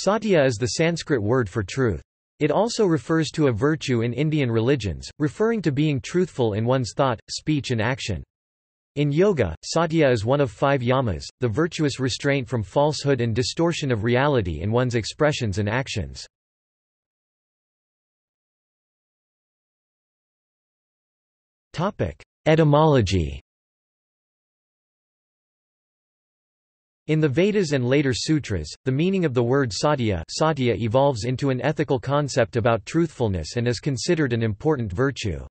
Satya is the Sanskrit word for truth. It also refers to a virtue in Indian religions, referring to being truthful in one's thought, speech and action. In yoga, satya is one of five yamas, the virtuous restraint from falsehood and distortion of reality in one's expressions and actions. Etymology In the Vedas and later sutras, the meaning of the word satya, satya evolves into an ethical concept about truthfulness and is considered an important virtue.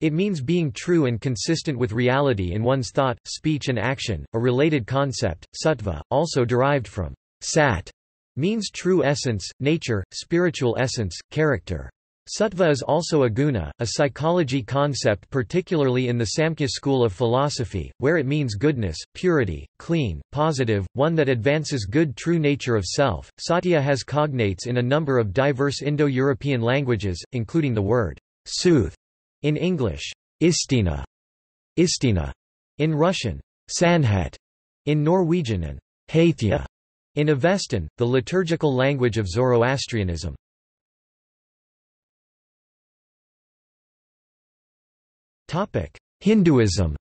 It means being true and consistent with reality in one's thought, speech and action. A related concept, sattva, also derived from sat, means true essence, nature, spiritual essence, character. Sattva is also a guna, a psychology concept particularly in the Samkhya school of philosophy, where it means goodness, purity, clean, positive, one that advances good true nature of self. Satya has cognates in a number of diverse Indo-European languages, including the word sooth in English, istina, istina in Russian, sanhet in Norwegian and in Avestan, the liturgical language of Zoroastrianism. Hinduism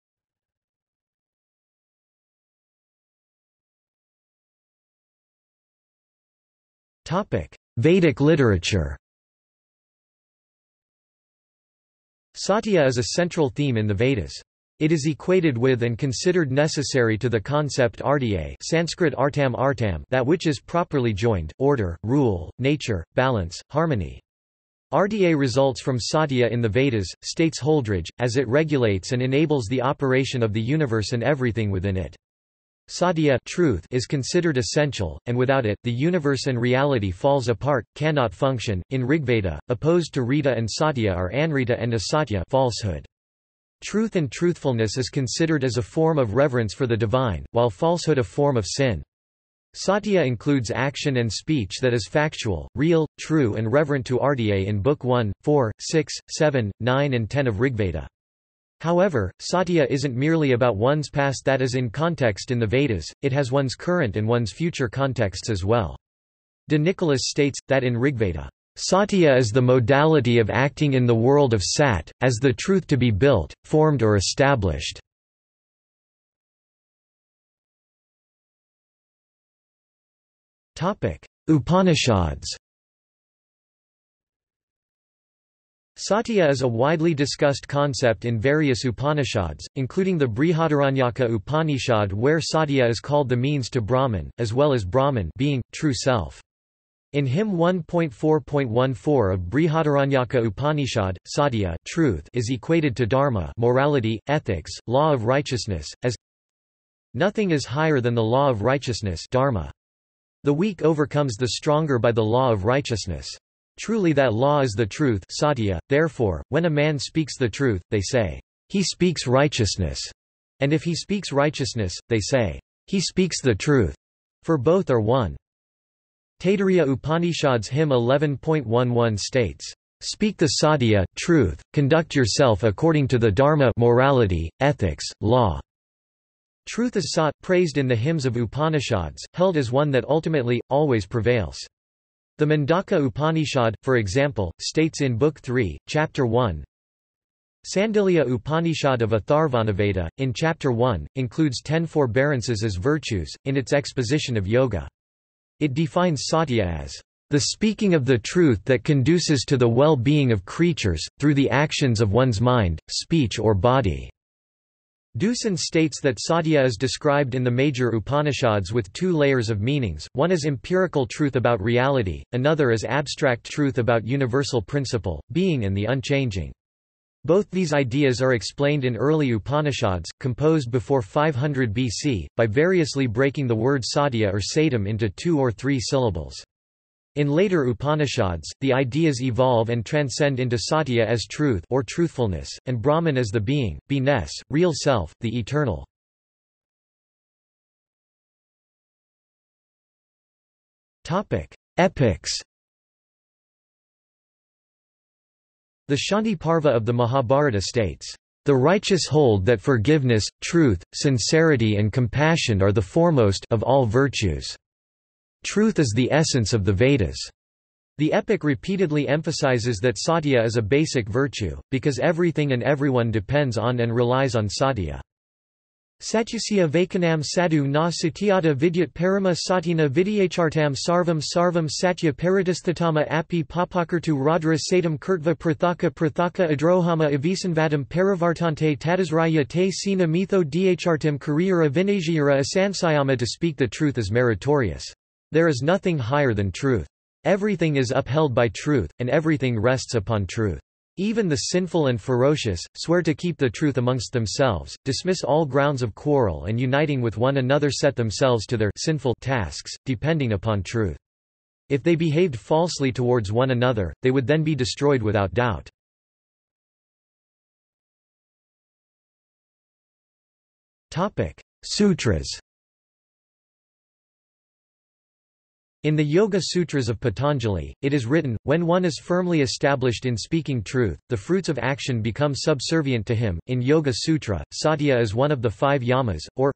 Topic: Vedic literature Satya is a central theme in the Vedas. It is equated with and considered necessary to the concept ardhya Sanskrit artam artam that which is properly joined, order, rule, nature, balance, harmony. Ardhya results from Satya in the Vedas, states Holdrege, as it regulates and enables the operation of the universe and everything within it. Satya truth is considered essential, and without it, the universe and reality falls apart, cannot function. In Rigveda, opposed to Rita and Satya are Anrita and Asatya falsehood. Truth and truthfulness is considered as a form of reverence for the divine, while falsehood a form of sin. Satya includes action and speech that is factual, real, true and reverent to Ardhya in Book 1, 4, 6, 7, 9 and 10 of Rigveda. However, satya isn't merely about one's past that is in context in the Vedas, it has one's current and one's future contexts as well. De Nicolás states, that in Rigveda, Satya is the modality of acting in the world of Sat, as the truth to be built, formed or established. Upanishads Satya is a widely discussed concept in various Upanishads, including the Brihadaranyaka Upanishad where Satya is called the means to Brahman, as well as Brahman being, true self. In hymn 1.4.14 of Brihadaranyaka Upanishad, Satya truth is equated to dharma morality, ethics, law of righteousness, as Nothing is higher than the law of righteousness dharma. The weak overcomes the stronger by the law of righteousness. Truly that law is the truth satya. therefore, when a man speaks the truth, they say, he speaks righteousness, and if he speaks righteousness, they say, he speaks the truth, for both are one. Taittiriya Upanishad's hymn 11.11 states, Speak the satya, truth, conduct yourself according to the dharma morality, ethics, law. Truth is sought, praised in the hymns of Upanishads, held as one that ultimately, always prevails. The Mundaka Upanishad, for example, states in Book 3, Chapter 1, Sandilya Upanishad of Atharvanaveda, in Chapter 1, includes ten forbearances as virtues, in its exposition of yoga. It defines satya as the speaking of the truth that conduces to the well-being of creatures, through the actions of one's mind, speech or body. Deussen states that satya is described in the major Upanishads with two layers of meanings, one is empirical truth about reality, another is abstract truth about universal principle, being and the unchanging. Both these ideas are explained in early Upanishads, composed before 500 BC, by variously breaking the word satya or Satam into two or three syllables. In later Upanishads, the ideas evolve and transcend into satya as truth or truthfulness, and Brahman as the being, be-ness, real self, the eternal. Epics The Shanti Parva of the Mahabharata states, "...the righteous hold that forgiveness, truth, sincerity and compassion are the foremost of all virtues." Truth is the essence of the Vedas. The epic repeatedly emphasizes that satya is a basic virtue, because everything and everyone depends on and relies on satya. Satyasya Vaikanam sadhu na satyata vidyat parama satina vidyachartam sarvam sarvam satya paradisthatama api papakartu radra satam kurtva prathaka prathaka adrohama avisanvadam parivartante tadasraya te sina mitho dhartam kariyara vinajyara asansayama To speak the truth is meritorious. There is nothing higher than truth. Everything is upheld by truth, and everything rests upon truth. Even the sinful and ferocious, swear to keep the truth amongst themselves, dismiss all grounds of quarrel and uniting with one another set themselves to their sinful tasks, depending upon truth. If they behaved falsely towards one another, they would then be destroyed without doubt. Sutras In the Yoga Sutras of Patanjali, it is written, when one is firmly established in speaking truth, the fruits of action become subservient to him. In Yoga Sutra, satya is one of the five yamas, or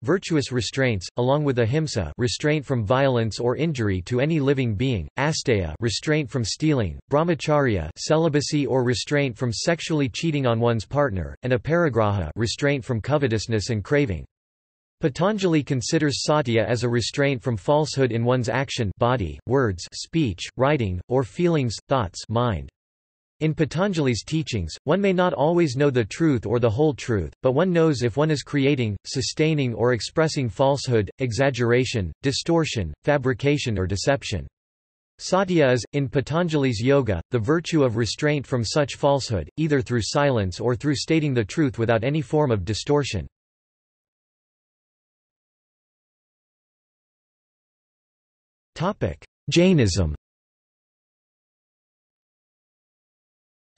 virtuous restraints, along with ahimsa restraint from violence or injury to any living being, asteya restraint from stealing, brahmacharya celibacy or restraint from sexually cheating on one's partner, and aparigraha restraint from covetousness and craving. Patanjali considers satya as a restraint from falsehood in one's action body, words speech, writing, or feelings, thoughts mind. In Patanjali's teachings, one may not always know the truth or the whole truth, but one knows if one is creating, sustaining or expressing falsehood, exaggeration, distortion, fabrication or deception. Satya is, in Patanjali's yoga, the virtue of restraint from such falsehood, either through silence or through stating the truth without any form of distortion. Jainism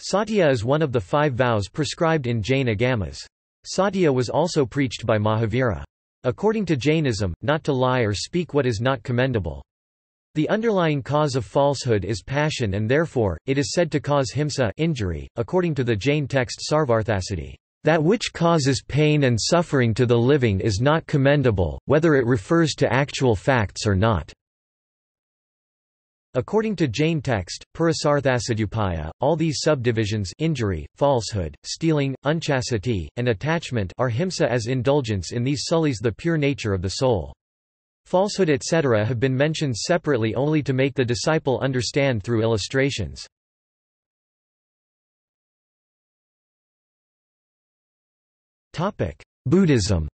Satya is one of the five vows prescribed in Jain agamas. Satya was also preached by Mahavira. According to Jainism, not to lie or speak what is not commendable. The underlying cause of falsehood is passion and therefore, it is said to cause himsa injury, according to the Jain text Sarvarthasiddhi. That which causes pain and suffering to the living is not commendable, whether it refers to actual facts or not. According to Jain text, Purushartha Siddhyupaya, all these subdivisions injury, falsehood, stealing, unchastity, and attachment are himsa as indulgence in these sullies the pure nature of the soul. Falsehood etc. have been mentioned separately only to make the disciple understand through illustrations. Buddhism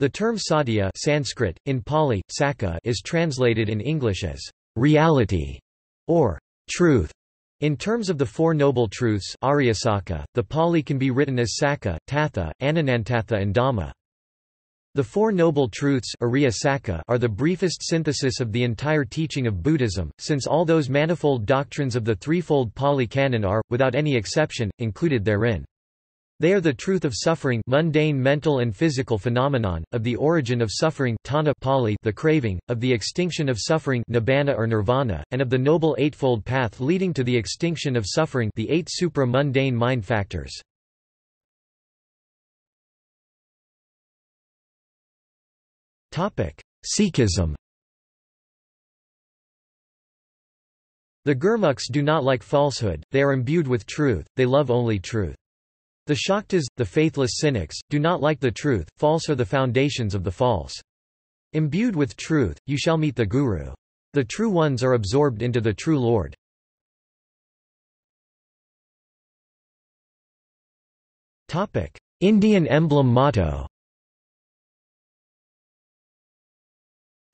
The term satya Sanskrit, in Pali, sacca is translated in English as reality or truth. In terms of the Four Noble Truths Aryasakka, the Pali can be written as Sacca, Tatha, Anannatatha and Dhamma. The Four Noble Truths are the briefest synthesis of the entire teaching of Buddhism, since all those manifold doctrines of the threefold Pali Canon are, without any exception, included therein. They are the truth of suffering mundane mental and physical phenomenon, of the origin of suffering tanha Pali the craving, of the extinction of suffering nibbana or nirvana, and of the noble eightfold path leading to the extinction of suffering the eight supra-mundane mind factors. Sikhism The Gurmukhs do not like falsehood, they are imbued with truth, they love only truth. The Shaktas, the faithless cynics, do not like the truth, false are the foundations of the false. Imbued with truth, you shall meet the Guru. The true ones are absorbed into the true Lord. Indian emblem motto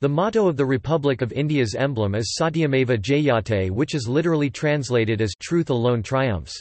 The motto of the Republic of India's emblem is Satyameva Jayate which is literally translated as Truth alone triumphs.